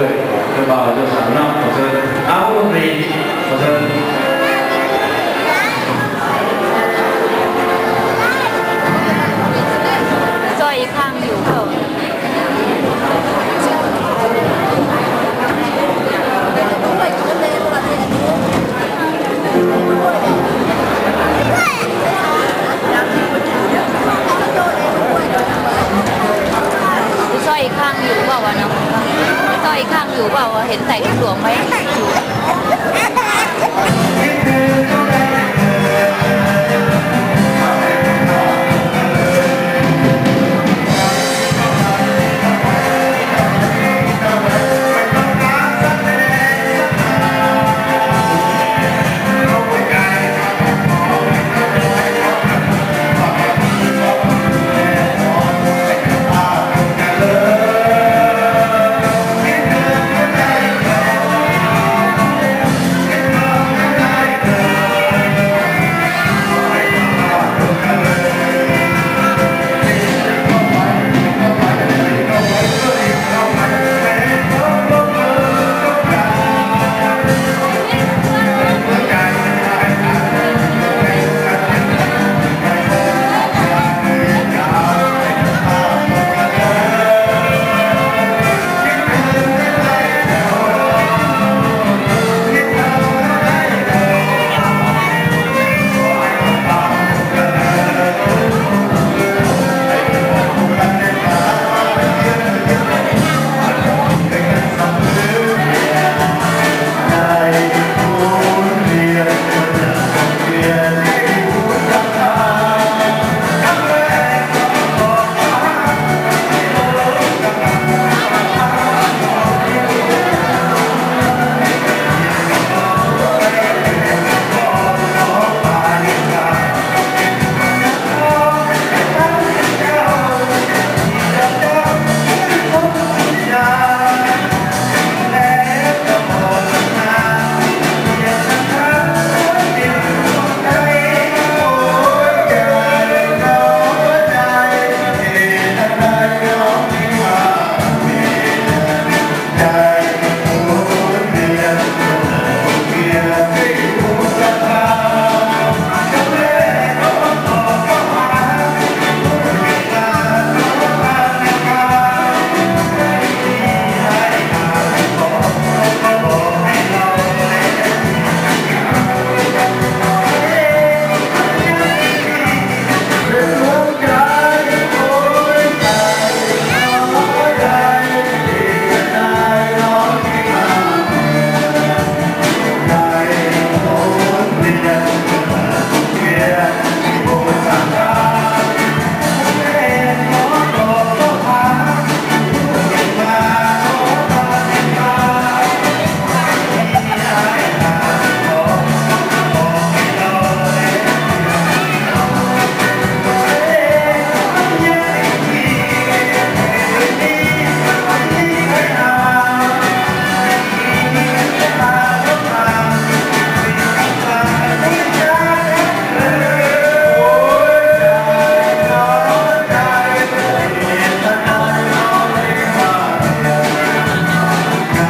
เลย chú bảo hiện tại các tuổi mấy chú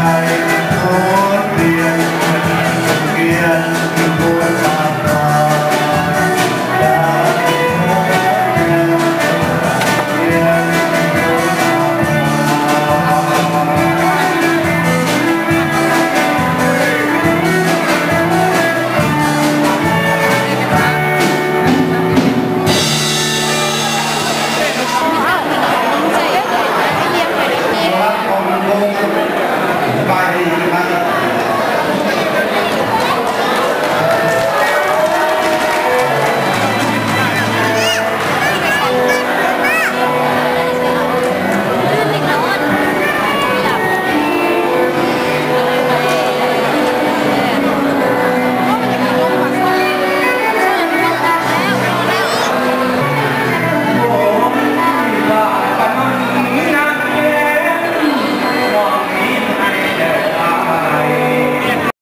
night